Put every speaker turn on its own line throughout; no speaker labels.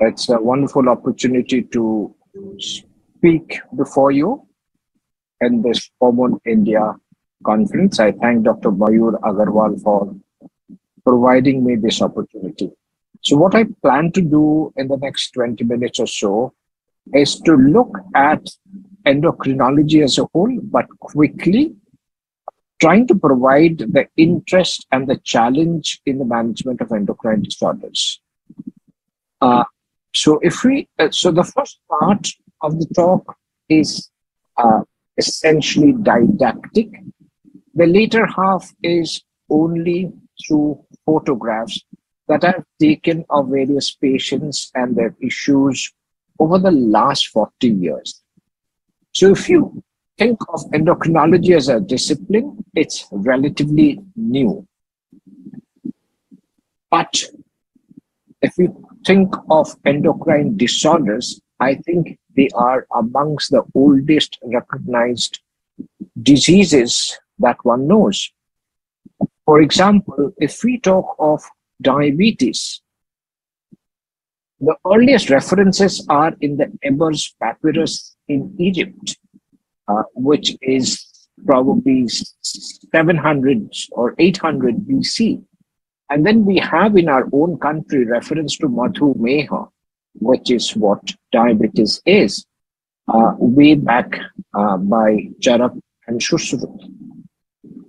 It's a wonderful opportunity to speak before you in this Hormone India conference. I thank Dr. Bayur Agarwal for providing me this opportunity. So, what I plan to do in the next 20 minutes or so is to look at endocrinology as a whole, but quickly trying to provide the interest and the challenge in the management of endocrine disorders. Uh, so, if we, uh, so the first part of the talk is uh, essentially didactic. The later half is only through photographs that I've taken of various patients and their issues over the last 40 years. So if you think of endocrinology as a discipline, it's relatively new. But if we think of endocrine disorders, I think they are amongst the oldest recognized diseases that one knows. For example, if we talk of diabetes, the earliest references are in the Ebers Papyrus in Egypt, uh, which is probably 700 or 800 BC. And then we have in our own country reference to Madhumeha, which is what diabetes is, uh, way back uh, by Charak and Sushruta.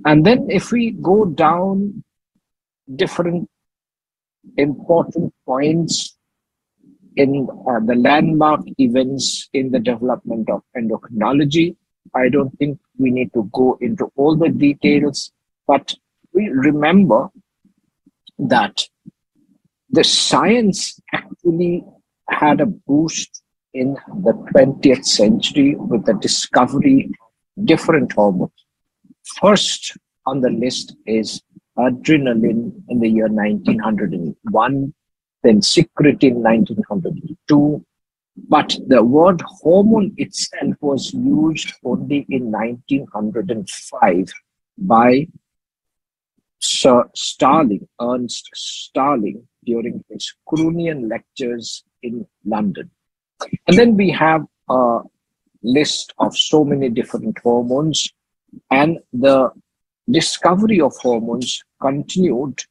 And then if we go down different important points in uh, the landmark events in the development of endocrinology. I don't think we need to go into all the details, but we remember that the science actually had a boost in the 20th century with the discovery of different hormones. First on the list is adrenaline in the year 1901, then secretin 1902. But the word hormone itself was used only in 1905 by Sir Starling, Ernest Starling, during his Croonian lectures in London. And then we have a list of so many different hormones, and the discovery of hormones continued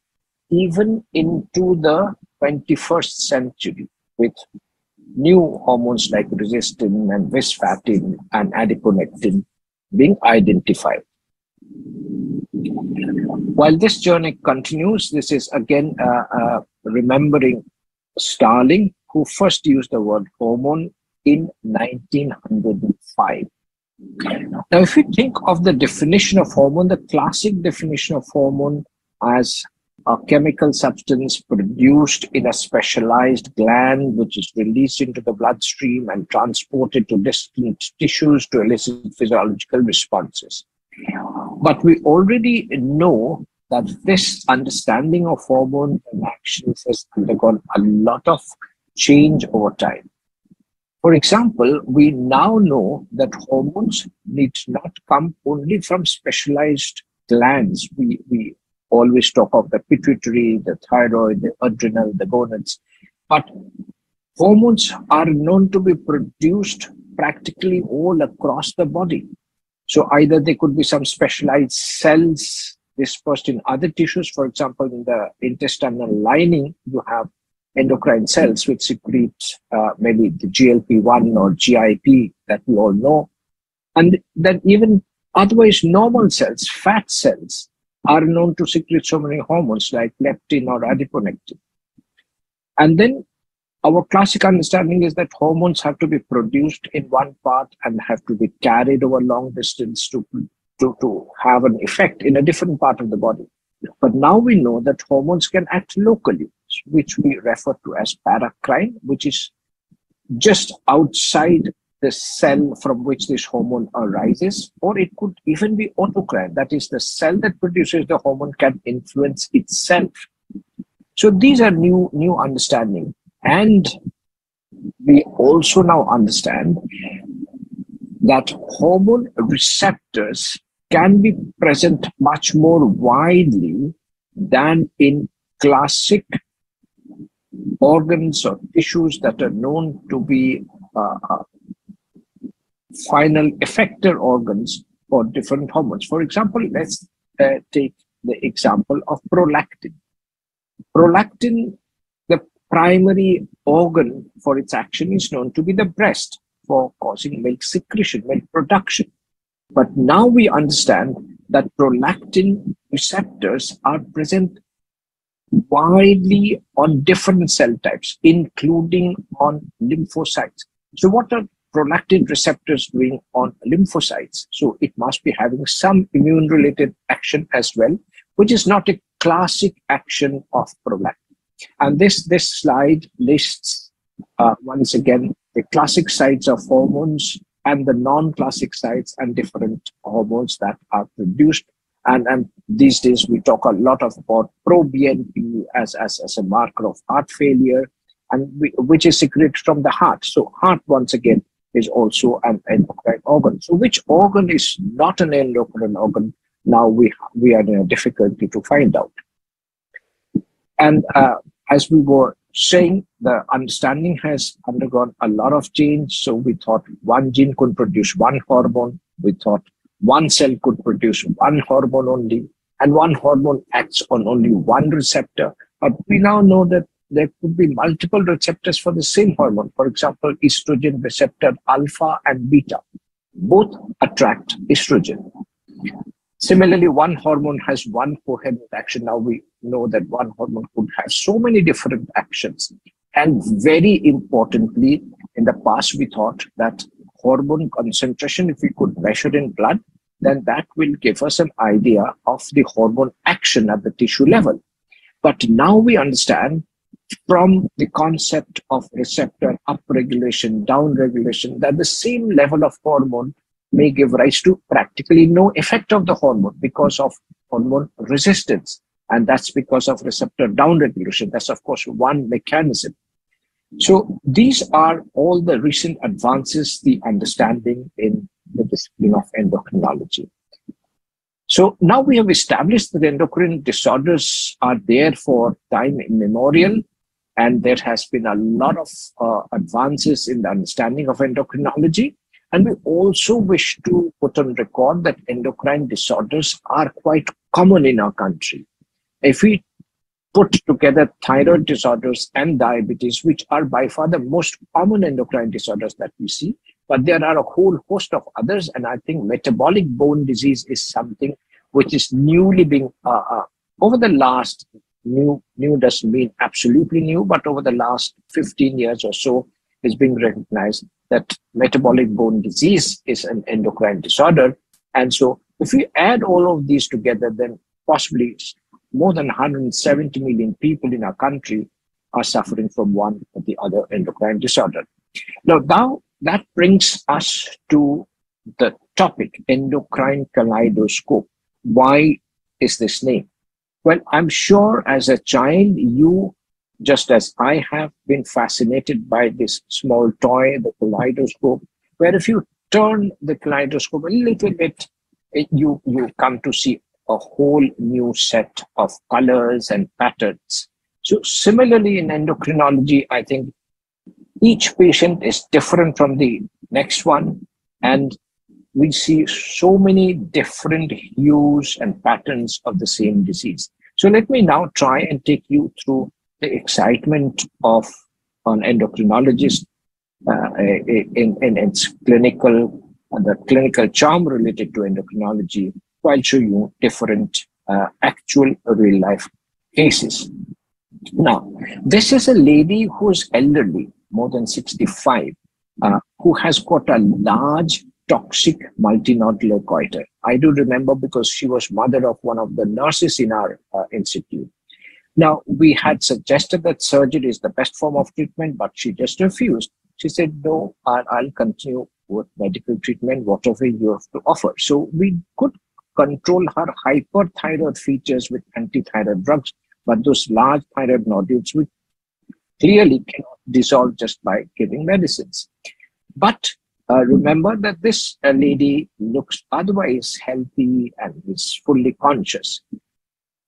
even into the 21st century with new hormones like resistin and visfatin and adiponectin being identified. While this journey continues, this is again uh, uh, remembering Starling, who first used the word hormone in 1905. Now, if we think of the definition of hormone, the classic definition of hormone as a chemical substance produced in a specialized gland which is released into the bloodstream and transported to distant tissues to elicit physiological responses. But we already know that this understanding of hormone and actions has undergone a lot of change over time. For example, we now know that hormones need not come only from specialized glands. We, we always talk of the pituitary, the thyroid, the adrenal, the gonads. But hormones are known to be produced practically all across the body. So either they could be some specialized cells dispersed in other tissues. For example, in the intestinal lining, you have endocrine cells which secrete uh, maybe the GLP-1 or GIP that we all know. And then even otherwise normal cells, fat cells, are known to secrete so many hormones like leptin or adiponectin. And then our classic understanding is that hormones have to be produced in one part and have to be carried over long distance to, to, to have an effect in a different part of the body. But now we know that hormones can act locally, which we refer to as paracrine, which is just outside the cell from which this hormone arises, or it could even be autocrine, that is, the cell that produces the hormone can influence itself. So these are new new understanding, and we also now understand that hormone receptors can be present much more widely than in classic organs or tissues that are known to be uh, uh, final effector organs for different hormones. For example, let's uh, take the example of prolactin. Prolactin, primary organ for its action is known to be the breast for causing milk secretion, milk production. But now we understand that prolactin receptors are present widely on different cell types, including on lymphocytes. So, what are prolactin receptors doing on lymphocytes? So, it must be having some immune related action as well, which is not a classic action of prolactin. And this, this slide lists uh, once again the classic sites of hormones and the non-classic sites and different hormones that are produced and, and these days we talk a lot about pro-BNP as, as, as a marker of heart failure, and we, which is secreted from the heart. So heart, once again, is also an endocrine organ. So which organ is not an endocrine organ? Now we, we are in a difficulty to find out. And uh, as we were saying, the understanding has undergone a lot of change. So we thought one gene could produce one hormone. We thought one cell could produce one hormone only, and one hormone acts on only one receptor. But we now know that there could be multiple receptors for the same hormone. For example, estrogen receptor alpha and beta both attract estrogen. Similarly, one hormone has one coherent action. Now we know that one hormone could have so many different actions. And very importantly, in the past, we thought that hormone concentration, if we could measure in blood, then that will give us an idea of the hormone action at the tissue level. But now we understand from the concept of receptor upregulation, downregulation, that the same level of hormone may give rise to practically no effect of the hormone because of hormone resistance. And that's because of receptor downregulation. That's, of course, one mechanism. So these are all the recent advances, the understanding in the discipline of endocrinology. So now we have established that endocrine disorders are there for time immemorial, and there has been a lot of uh, advances in the understanding of endocrinology. And we also wish to put on record that endocrine disorders are quite common in our country. If we put together thyroid disorders and diabetes, which are by far the most common endocrine disorders that we see. But there are a whole host of others, and I think metabolic bone disease is something which is newly being uh, uh, over the last new new doesn't mean absolutely new, but over the last 15 years or so, is being recognized that metabolic bone disease is an endocrine disorder. And so, if we add all of these together, then possibly more than 170 million people in our country are suffering from one or the other endocrine disorder. Now, now that brings us to the topic endocrine kaleidoscope. Why is this name? Well, I'm sure as a child, you, just as I have, been fascinated by this small toy, the kaleidoscope, where if you turn the kaleidoscope a little bit, it, you, you come to see a whole new set of colors and patterns. So, similarly, in endocrinology, I think each patient is different from the next one, and we see so many different hues and patterns of the same disease. So, let me now try and take you through the excitement of an endocrinologist uh, in, in its clinical, uh, the clinical charm related to endocrinology I'll show you different uh, actual real life cases. Now, this is a lady who's elderly, more than 65, uh, who has got a large toxic multinodular goiter. I do remember because she was mother of one of the nurses in our uh, institute. Now, we had suggested that surgery is the best form of treatment, but she just refused. She said, No, I'll, continue with medical treatment, whatever you have to offer. So we could control her hyperthyroid features with antithyroid drugs, but those large thyroid nodules we clearly cannot dissolve just by giving medicines. But uh, remember that this uh, lady looks otherwise healthy and is fully conscious.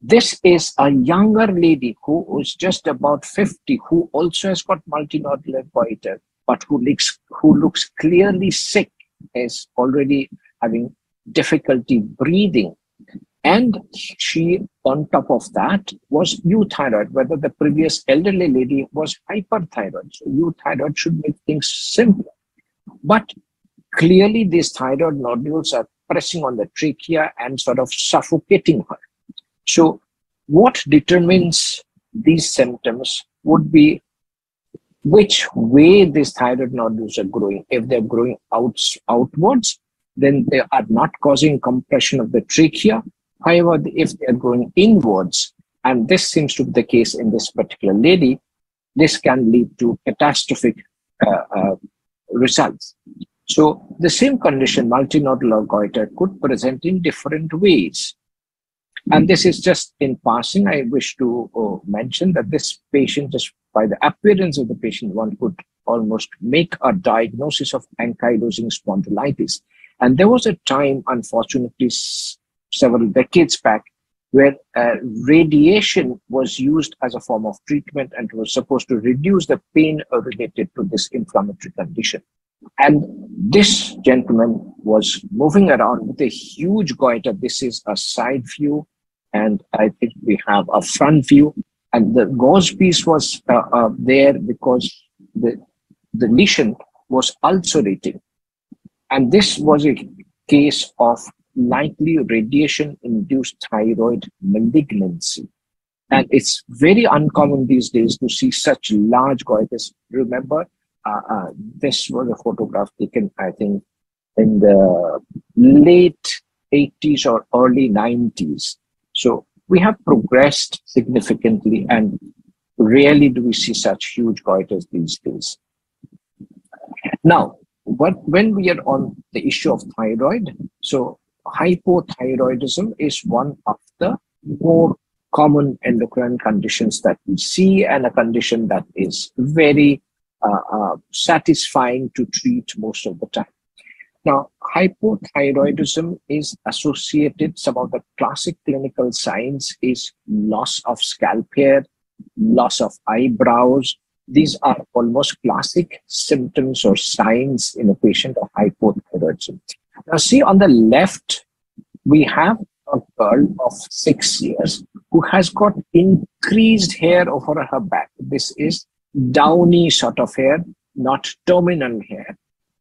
This is a younger lady who is just about 50, who also has got multinodular goiter, but who looks, who looks clearly sick, is already having difficulty breathing. And she, on top of that, was euthyroid, whether the previous elderly lady was hyperthyroid. So euthyroid should make things simpler. But clearly these thyroid nodules are pressing on the trachea and sort of suffocating her. So what determines these symptoms would be which way these thyroid nodules are growing. If they're growing out, outwards, then they are not causing compression of the trachea. However, if they are growing inwards, and this seems to be the case in this particular lady, this can lead to catastrophic uh, uh, results. So the same condition, multinodular goiter, could present in different ways. And this is just in passing. I wish to uh, mention that this patient, just by the appearance of the patient, one could almost make a diagnosis of ankylosing spondylitis. And there was a time, unfortunately, several decades back, where uh, radiation was used as a form of treatment and was supposed to reduce the pain related to this inflammatory condition. And this gentleman was moving around with a huge goiter. This is a side view, and I think we have a front view. And the gauze piece was uh, uh, there because the, the lesion was ulcerating. And this was a case of likely radiation induced thyroid malignancy. And it's very uncommon these days to see such large goiters. Remember, uh, uh, this was a photograph taken, I think, in the late 80s or early 90s. So we have progressed significantly, and rarely do we see such huge goiters these days. Now, what, when we are on the issue of thyroid, so hypothyroidism is one of the more common endocrine conditions that we see and a condition that is very uh, uh, satisfying to treat most of the time. Now, hypothyroidism is associated, some of the classic clinical signs is loss of scalp hair, loss of eyebrows. These are almost classic symptoms or signs in a patient of hypothyroidism. Now, see on the left, we have a girl of six years who has got increased hair over her back. This is downy sort of hair, not terminal hair.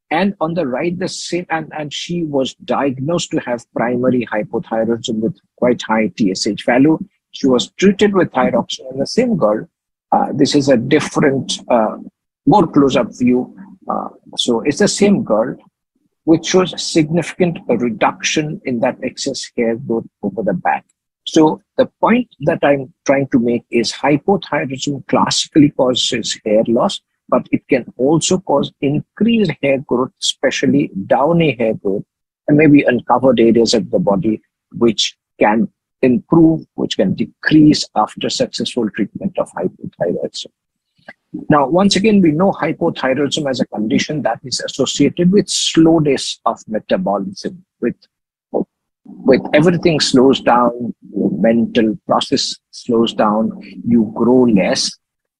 And on the right, the same, and, and she was diagnosed to have primary hypothyroidism with quite high TSH value. She was treated with thyroxine in the same girl. Uh, this is a different, uh, more close-up view. Uh, so it's the same girl, which shows significant reduction in that excess hair growth over the back. So the point that I'm trying to make is hypothyroidism classically causes hair loss, but it can also cause increased hair growth, especially downy hair growth, and maybe uncovered areas of the body, which can improve, which can decrease after successful treatment of hypothyroidism. Now, once again, we know hypothyroidism as a condition that is associated with slowness of metabolism, with with everything slows down, mental process slows down, you grow less,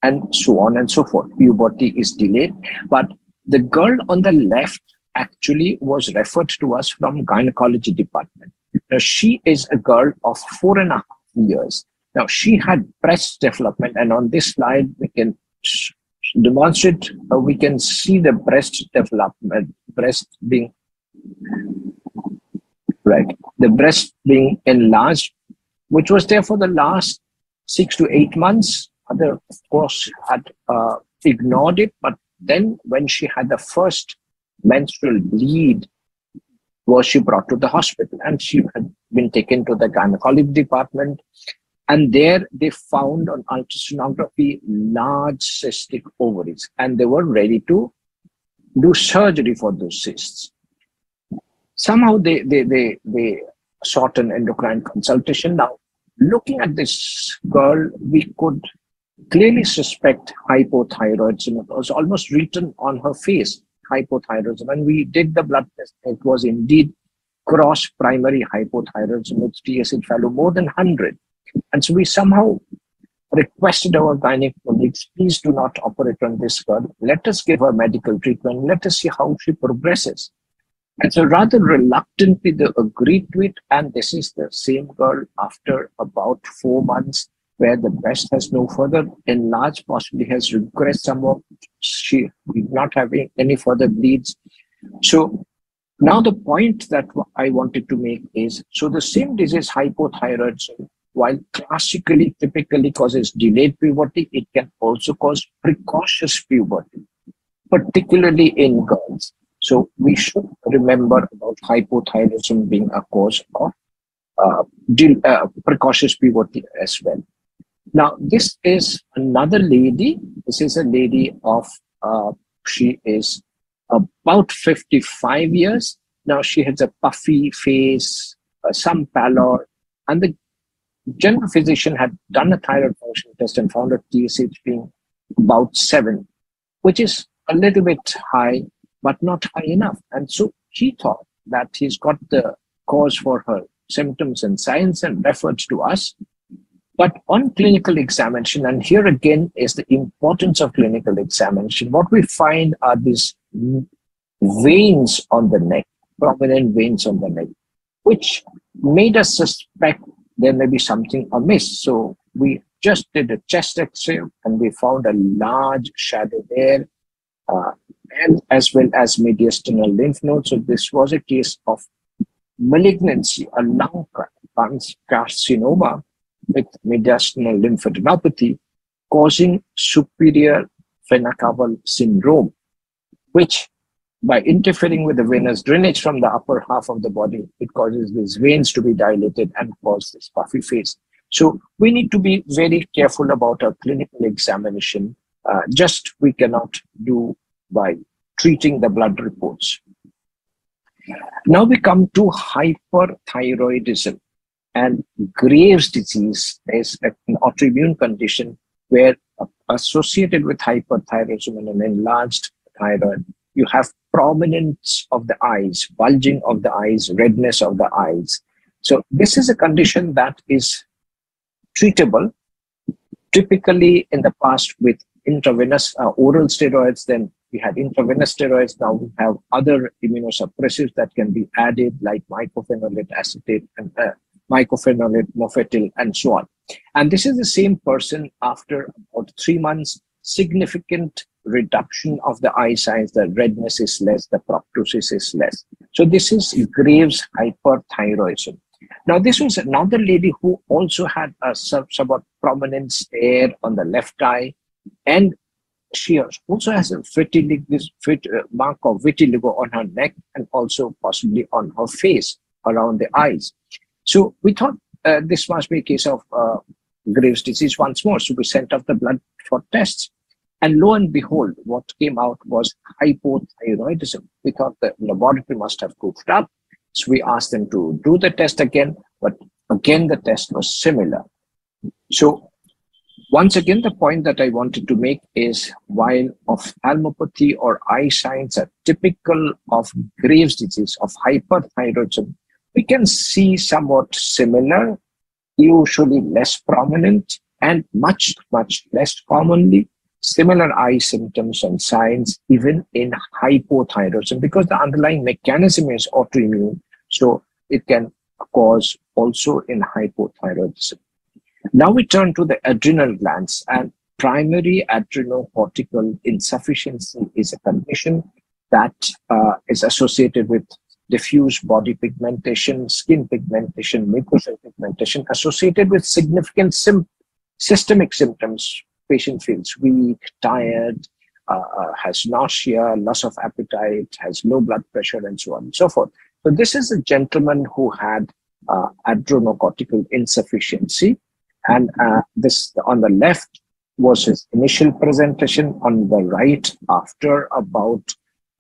and so on and so forth. Puberty is delayed. But the girl on the left actually was referred to us from gynecology department. Now she is a girl of four and a half years. Now she had breast development, and on this slide we can demonstrate. Uh, we can see the breast development, breast being right, the breast being enlarged which was there for the last six to eight months. Mother, of course, had uh, ignored it, but then when she had the first menstrual bleed, was she brought to the hospital and she had been taken to the gynecology department. And there they found on ultrasonography large cystic ovaries, and they were ready to do surgery for those cysts. Somehow they they they they sought an endocrine consultation. Now, looking at this girl, we could clearly suspect hypothyroidism. It was almost written on her face, hypothyroidism. And we did the blood test. It was indeed cross primary hypothyroidism with TSH value more than 100. And so we somehow requested our gynec colleagues, please do not operate on this girl. Let us give her medical treatment. Let us see how she progresses. And so rather reluctantly they agreed to it. And this is the same girl after about four months where the breast has no further enlarged, possibly has regressed somewhat. She not have any further bleeds. So now the point that I wanted to make is, so the same disease hypothyroidism, while classically typically causes delayed puberty, it can also cause precocious puberty, particularly in girls. So we should remember about hypothyroidism being a cause of uh, uh, precocious puberty as well. Now, this is another lady. This is a lady of, uh, she is about 55 years. Now, she has a puffy face, uh, some pallor, and the general physician had done a thyroid function test and found a TSH being about seven, which is a little bit high but not high enough. And so he thought that he's got the cause for her symptoms and signs and referred to us. But on clinical examination, and here again is the importance of clinical examination, what we find are these veins on the neck, prominent veins on the neck, which made us suspect there may be something amiss. So we just did a chest x-ray and we found a large shadow there. Uh, and as well as mediastinal lymph nodes. So this was a case of malignancy, a lung carcinoma with mediastinal lymphadenopathy causing superior vena syndrome, which by interfering with the venous drainage from the upper half of the body, it causes these veins to be dilated and cause this puffy face. So we need to be very careful about our clinical examination. Uh, just we cannot do by treating the blood reports. Now we come to hyperthyroidism and Graves' disease is an autoimmune condition where associated with hyperthyroidism and an enlarged thyroid, you have prominence of the eyes, bulging of the eyes, redness of the eyes. So this is a condition that is treatable typically in the past with intravenous uh, oral steroids, then we had intravenous steroids. Now we have other immunosuppressives that can be added, like mycophenolate acetate and uh, mycophenolate mofetil, and so on. And this is the same person after about three months, significant reduction of the eye signs. The redness is less, the proptosis is less. So this is Graves' hyperthyroidism. Now, this was another lady who also had a somewhat prominent stare on the left eye and she also has a vitiligo, fit, uh, mark of vitiligo on her neck and also possibly on her face around the eyes. So we thought uh, this must be a case of uh, Graves' disease once more. So we sent off the blood for tests. And lo and behold, what came out was hypothyroidism. We thought the laboratory must have goofed up. So we asked them to do the test again, but again, the test was similar. So once again, the point that I wanted to make is while ophthalmopathy or eye signs are typical of Graves' disease, of hyperthyroidism, we can see somewhat similar, usually less prominent, and much, much less commonly similar eye symptoms and signs even in hypothyroidism because the underlying mechanism is autoimmune. So it can cause also in hypothyroidism. Now we turn to the adrenal glands and primary adrenocortical insufficiency is a condition that uh, is associated with diffuse body pigmentation, skin pigmentation, mucosal pigmentation associated with significant sim- systemic symptoms. Patient feels weak, tired, uh, uh, has nausea, loss of appetite, has low blood pressure, and so on and so forth. So this is a gentleman who had uh, adrenocortical insufficiency and uh, this on the left was his initial presentation. On the right, after about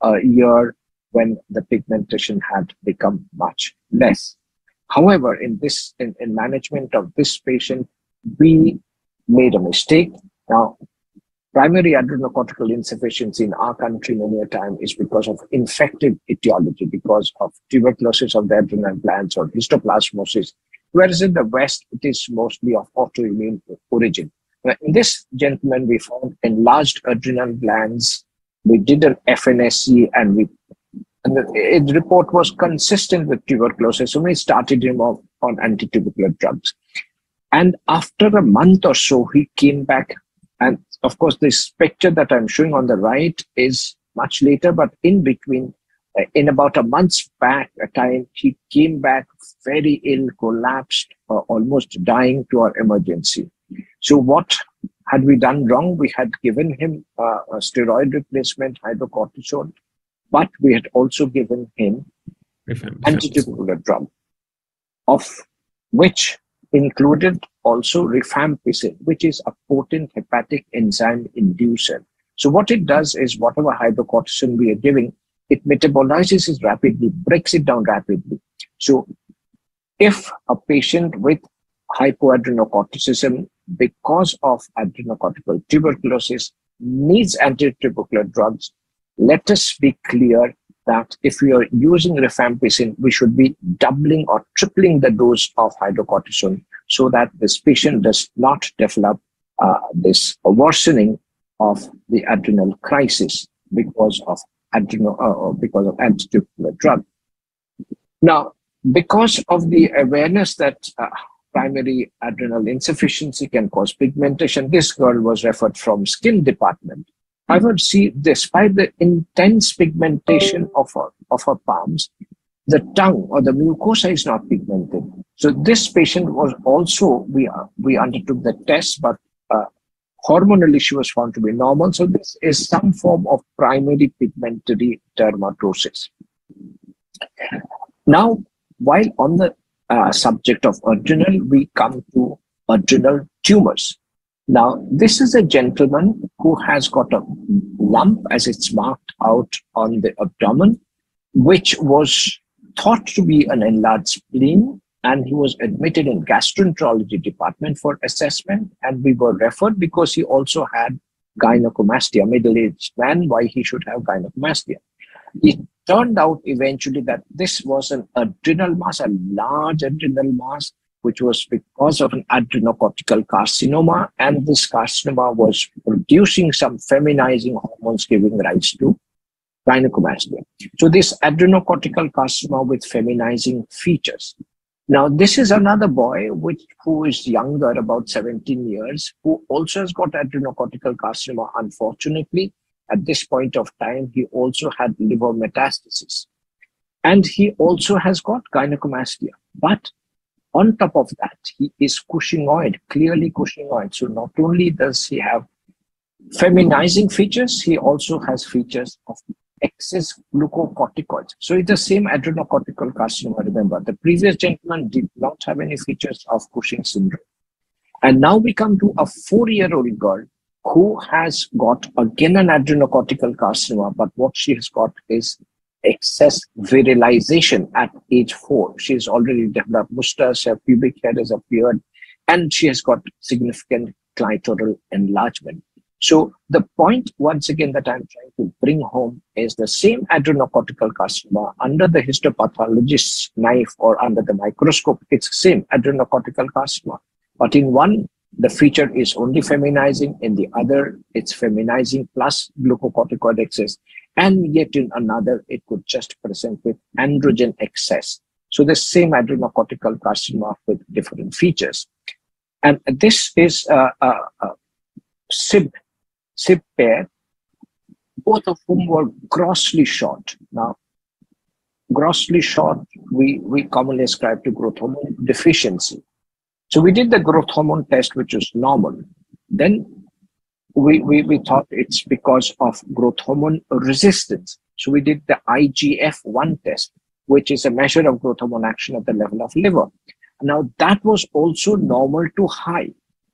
a year, when the pigmentation had become much less. However, in this in, in management of this patient, we made a mistake. Now, primary adrenocortical insufficiency in our country many a time is because of infective etiology, because of tuberculosis of the adrenal glands or histoplasmosis whereas in the West, it is mostly of autoimmune origin. In this gentleman, we found enlarged adrenal glands. We did an FNAC and we and report was consistent with tuberculosis. So we started him off on anti-tubercular drugs. And after a month or so, he came back. And of course, this picture that I'm showing on the right is much later, but in between, uh, in about a month's back a time, he came back very ill, collapsed, uh, almost dying to our emergency. So what had we done wrong? We had given him uh, a steroid replacement, hydrocortisone, but we had also given him antitubercular drug, of which included also rifampicin, which is a potent hepatic enzyme inducer. So what it does is whatever hydrocortisone we are giving, it metabolizes it rapidly, breaks it down rapidly. So if a patient with hypoadrenocorticism because of adrenocortical tuberculosis needs antitubercular drugs, let us be clear that if we are using rifampicin, we should be doubling or tripling the dose of hydrocortisone so that this patient does not develop uh, this worsening of the adrenal crisis because of adrenal uh, because of antitubercular drug. Now, because of the awareness that uh, primary adrenal insufficiency can cause pigmentation, this girl was referred from skin department I would see, despite the intense pigmentation of her, of her palms, the tongue or the mucosa is not pigmented. So this patient was also, we, we undertook the test, but uh, hormonally she was found to be normal. So this is some form of primary pigmentary dermatosis. Now, while on the uh, subject of adrenal, we come to adrenal tumors. Now, this is a gentleman who has got a lump as it's marked out on the abdomen, which was thought to be an enlarged spleen. And he was admitted in gastroenterology department for assessment. And we were referred because he also had gynecomastia, middle-aged man, why he should have gynecomastia. It turned out eventually that this was an adrenal mass, a large adrenal mass, which was because of an adrenocortical carcinoma, and this carcinoma was producing some feminizing hormones giving rise to gynecomastia. So this adrenocortical carcinoma with feminizing features. Now, this is another boy which who is younger, about 17 years, who also has got adrenocortical carcinoma. Unfortunately, at this point of time, he also had liver metastasis. And he also has got gynecomastia. But on top of that, he is Cushingoid, clearly Cushingoid. So not only does he have feminizing features, he also has features of excess glucocorticoids. So it's the same adrenocortical carcinoma, remember. The previous gentleman did not have any features of Cushing syndrome. And now we come to a four-year-old girl who has got again an adrenocortical carcinoma, but what she has got is excess virilization at age four. She's already developed mustache, her pubic hair has appeared, and she has got significant clitoral enlargement. So the point, once again, that I'm trying to bring home is the same adrenocortical carcinoma under the histopathologist's knife or under the microscope. It's the same adrenocortical carcinoma. But in one, the feature is only feminizing. In the other, it's feminizing plus glucocorticoid excess and yet in another it could just present with androgen excess. So the same adrenocortical carcinoma with different features. And this is a, a, a SIB, SIB pair, both of whom were grossly short. Now, grossly short, we, we commonly ascribe to growth hormone deficiency. So we did the growth hormone test, which was normal. Then we, we, we thought it's because of growth hormone resistance. So we did the IGF-1 test, which is a measure of growth hormone action at the level of liver. Now that was also normal to high.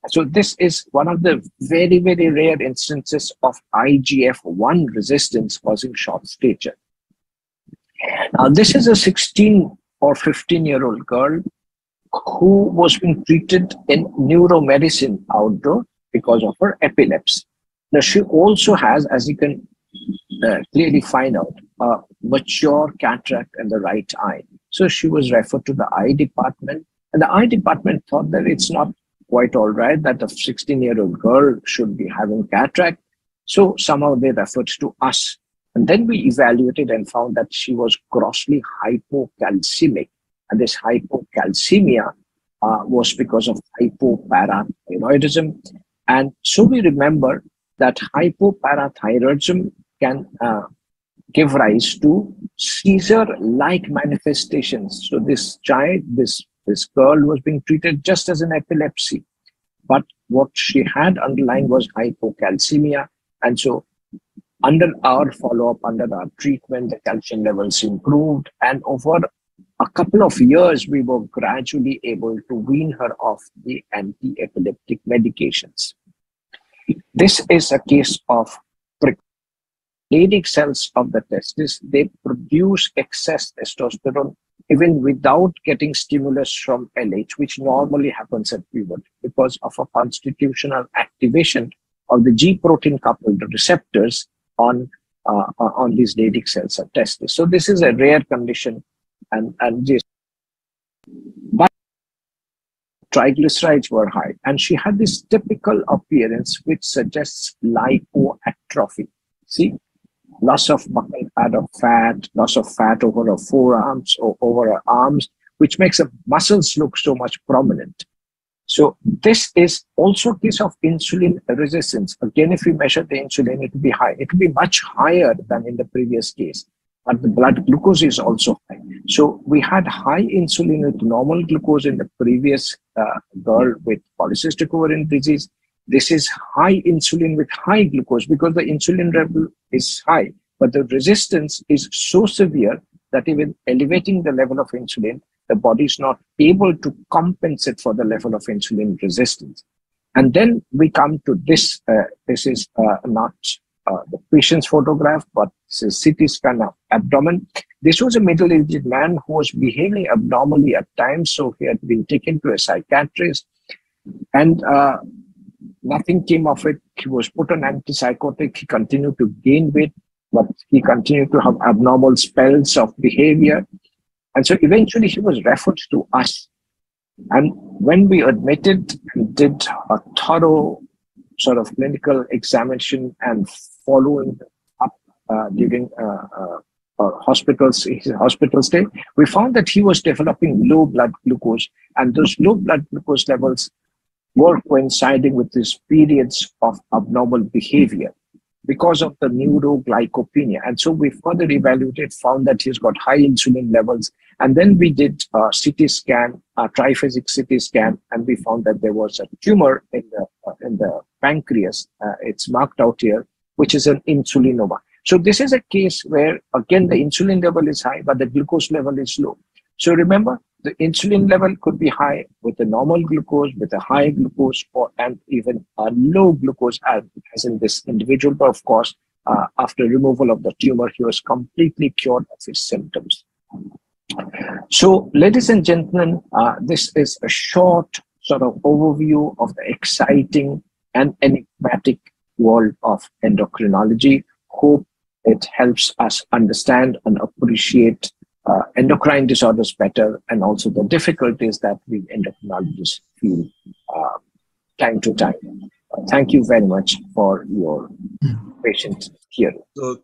So this is one of the very, very rare instances of IGF-1 resistance causing short stature. Now this is a 16 or 15 year old girl who was being treated in neuromedicine outdoor because of her epilepsy. Now, she also has, as you can uh, clearly find out, a mature cataract in the right eye. So she was referred to the eye department And the eye department thought that it's not quite all right that a 16 year old girl should be having cataract. So somehow they referred to us. And then we evaluated and found that she was grossly hypocalcemic. And this hypocalcemia uh, was because of hypoparathyroidism. And so we remember that hypoparathyroidism can uh, give rise to seizure-like manifestations. So this child, this, this girl was being treated just as an epilepsy. But what she had underlying was hypocalcemia. And so under our follow-up, under our treatment, the calcium levels improved. And over a couple of years, we were gradually able to wean her off the anti-epileptic medications. This is a case of Leydig cells of the testis. They produce excess testosterone even without getting stimulus from LH, which normally happens at puberty because of a constitutional activation of the G protein coupled receptors on uh, on these Leydig cells of testis. So this is a rare condition and, and this but triglycerides were high. And she had this typical appearance which suggests lipoatrophy. See? Loss of buccal pad of fat loss of fat over her forearms or over her arms which makes the muscles look so much prominent. So this is also a case of insulin resistance. Again if we measure the insulin it will be high. It will be much higher than in the previous case but the blood glucose is also high. So we had high insulin with normal glucose in the previous uh, girl with polycystic ovarian disease. This is high insulin with high glucose because the insulin level is high, but the resistance is so severe that even elevating the level of insulin, the body is not able to compensate for the level of insulin resistance. And then we come to this. Uh, this is uh, not uh, the patient's photograph, but a CT scan of abdomen. This was a middle-aged man who was behaving abnormally at times, so he had been taken to a psychiatrist, and uh, nothing came of it. He was put on antipsychotic. He continued to gain weight, but he continued to have abnormal spells of behavior, and so eventually he was referred to us. And when we admitted and did a thorough sort of clinical examination and following up uh, during uh, uh, hospitals his hospital stay, we found that he was developing low blood glucose, and those low blood glucose levels were coinciding with these periods of abnormal behavior because of the neuroglycopenia. And so we further evaluated, found that he's got high insulin levels. And then we did a CT scan, a triphasic CT scan, and we found that there was a tumor in the, uh, in the pancreas. Uh, it's marked out here, which is an insulinoma. So this is a case where, again, the insulin level is high, but the glucose level is low. So remember, the insulin level could be high with a normal glucose, with a high glucose, or and even a low glucose, as, as in this individual. But of course, uh, after removal of the tumor, he was completely cured of his symptoms. So, ladies and gentlemen, uh, this is a short sort of overview of the exciting and enigmatic world of endocrinology. Hope it helps us understand and appreciate uh, endocrine disorders better and also the difficulties that we endocrinologists feel uh, time to time. Uh, thank you very much for your patient hearing.
So